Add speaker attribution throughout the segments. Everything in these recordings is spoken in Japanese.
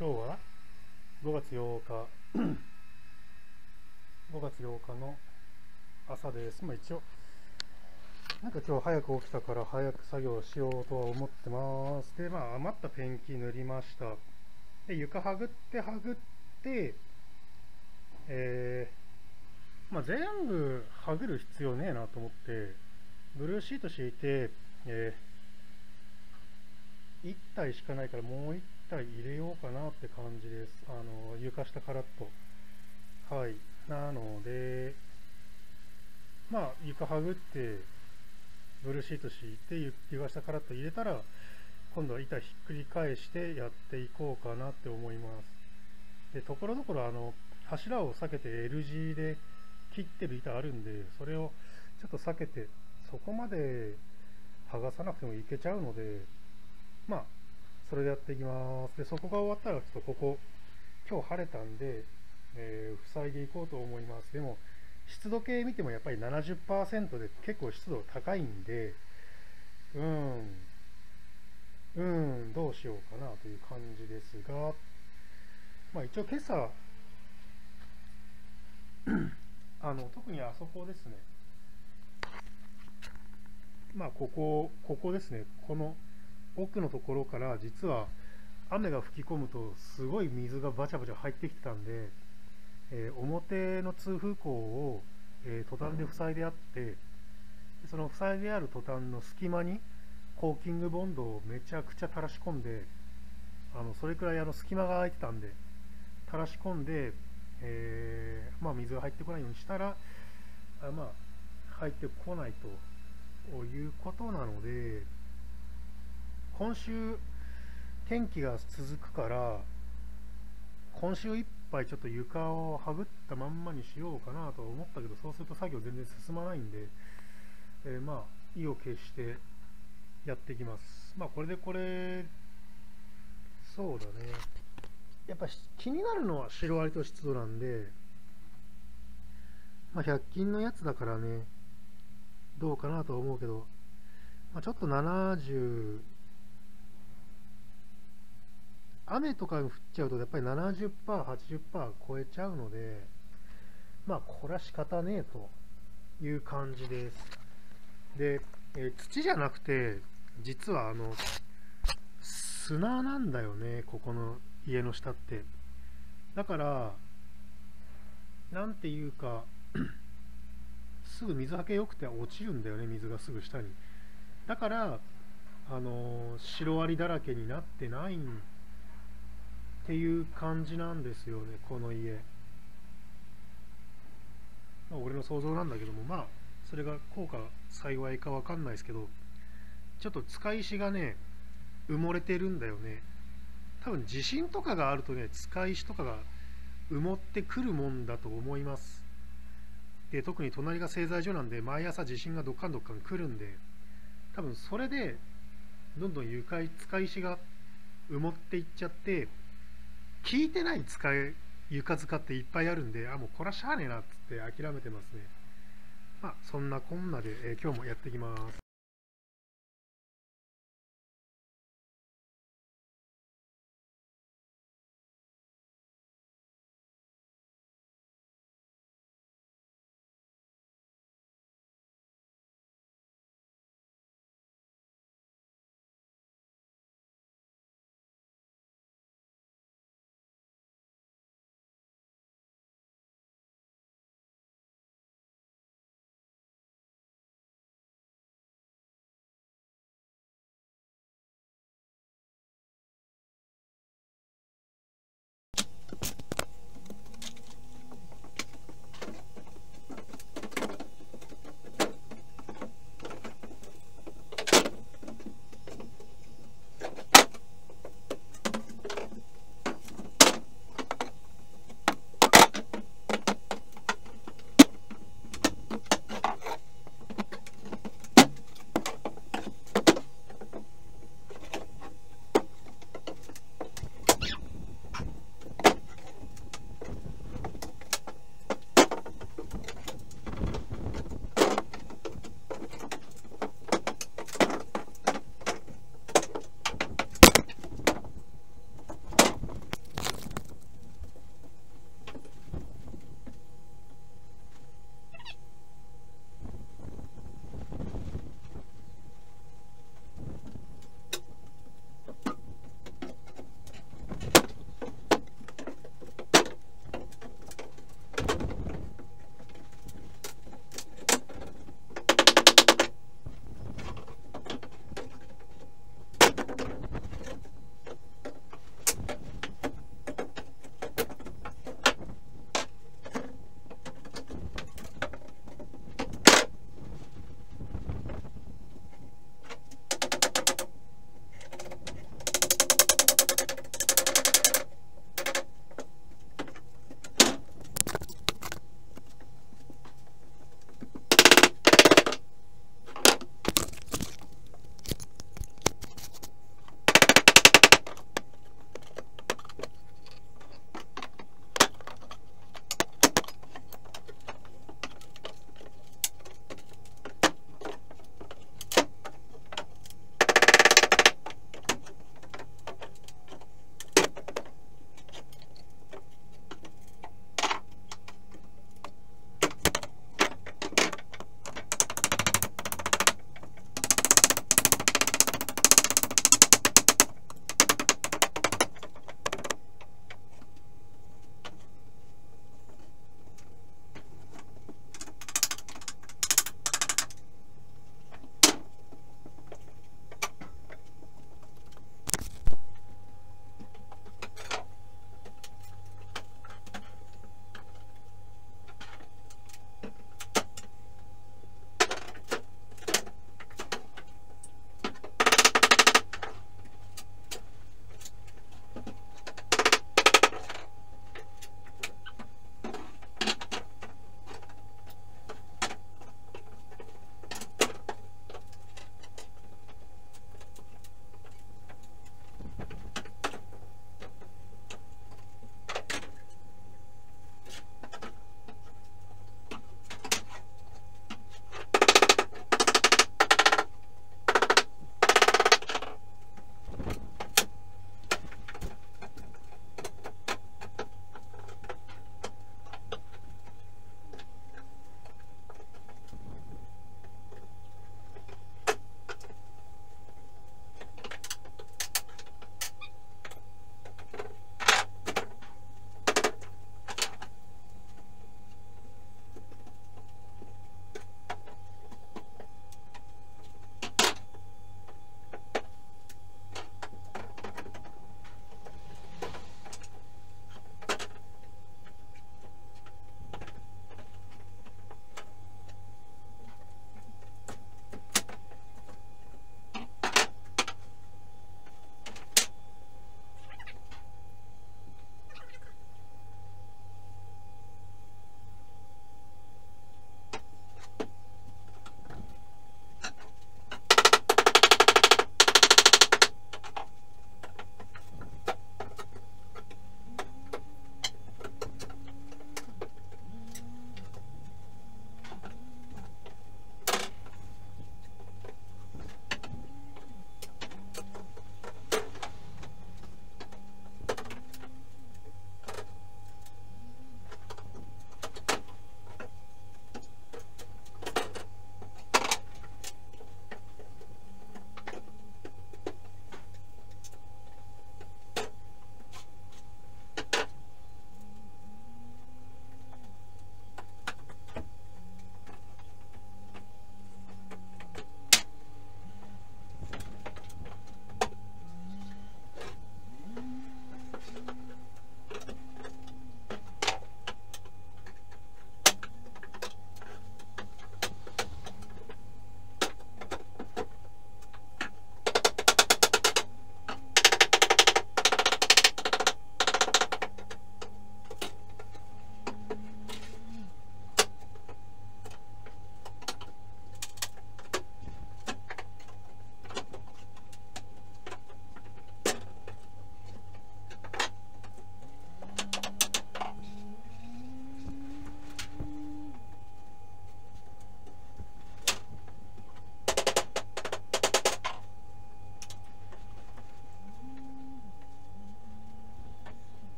Speaker 1: 今日は5月8日。5月8日の朝です。まあ一応なんか今日早く起きたから早く作業しようとは思ってます。でまあ余ったペンキ塗りました。で床はぐってはぐってえー、まあ全部はぐる必要ねえなと思ってブルーシート敷いてえー、1体しかないからもう1体入れようかなって感じです。あの、床下カラッと。はい。なので、まあ、床はぐって、ブルーシート敷いて、床下カラッと入れたら、今度は板ひっくり返してやっていこうかなって思います。で、ところどころ、あの、柱を避けて L 字で切ってる板あるんで、それをちょっと避けて、そこまで剥がさなくてもいけちゃうので、まあ、それでやっていきます。で、そこが終わったら、ちょっとここ、今日晴れたんで、えー、塞いでいこうと思います。でも、湿度計見てもやっぱり70%で結構湿度高いんで、うん、うん、どうしようかなという感じですが、まあ一応今朝、あの、特にあそこですね、まあここ、ここですね、この、奥のところから実は雨が吹き込むとすごい水がバチャバチャ入ってきてたんで、えー、表の通風口を、えー、トタンで塞いであってその塞いであるトタンの隙間にコーキングボンドをめちゃくちゃ垂らし込んであのそれくらいあの隙間が空いてたんで垂らし込んで、えー、まあ、水が入ってこないようにしたらあまあ入ってこないということなので今週天気が続くから今週いっぱいちょっと床をはぐったまんまにしようかなと思ったけどそうすると作業全然進まないんで、えー、まあ意を決してやっていきます。まあこれでこれそうだね。やっぱ気になるのはシロアリと湿度なんでまあ100均のやつだからねどうかなとは思うけど、まあ、ちょっと70雨とか降っちゃうとやっぱり70%、80%超えちゃうので、まあ、これは仕方ねえという感じです。で、えー、土じゃなくて、実はあの、砂なんだよね、ここの家の下って。だから、なんていうか、すぐ水はけ良くて落ちるんだよね、水がすぐ下に。だから、あのー、シロアリだらけになってないんっていう感じなんですよね、この家。まあ、俺の想像なんだけども、まあ、それが効果幸いかわかんないですけど、ちょっと使い石がね、埋もれてるんだよね。多分地震とかがあるとね、使い石とかが埋もってくるもんだと思います。で、特に隣が製材所なんで、毎朝地震がどっかんどっかん来るんで、多分それで、どんどん床使い石が埋もっていっちゃって、聞いてない使い床使っていっぱいあるんで、あ、もうこれはしゃあねえなっつって諦めてますね。まあ、そんなこんなで、えー、今日もやっていきます。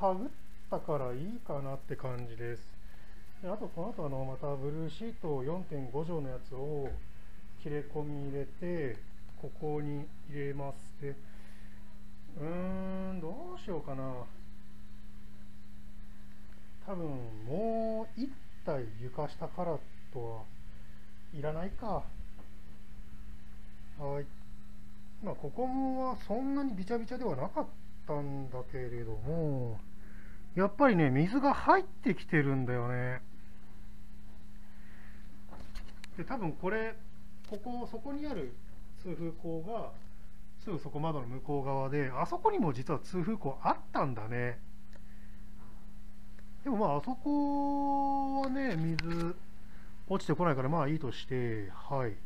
Speaker 1: はぐったからいいかなって感じです。であとこの後あのまたブルーシート4.5畳のやつを切れ込み入れてここに入れますでうーんどうしようかな。多分もう1体床下からとはいらないか。はい。まあここはそんなにびちゃびちゃではなかったんだけれども。やっぱりね水が入ってきてるんだよね。で多分これここそこにある通風口がすぐそこ窓の向こう側であそこにも実は通風口あったんだね。でもまああそこはね水落ちてこないからまあいいとしてはい。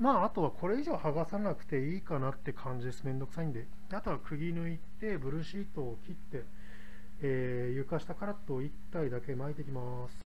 Speaker 1: まああとはこれ以上剥がさなくていいかなって感じです。めんどくさいんで。あとは釘抜いてブルーシートを切って、えー、床下からっと1体だけ巻いていきます。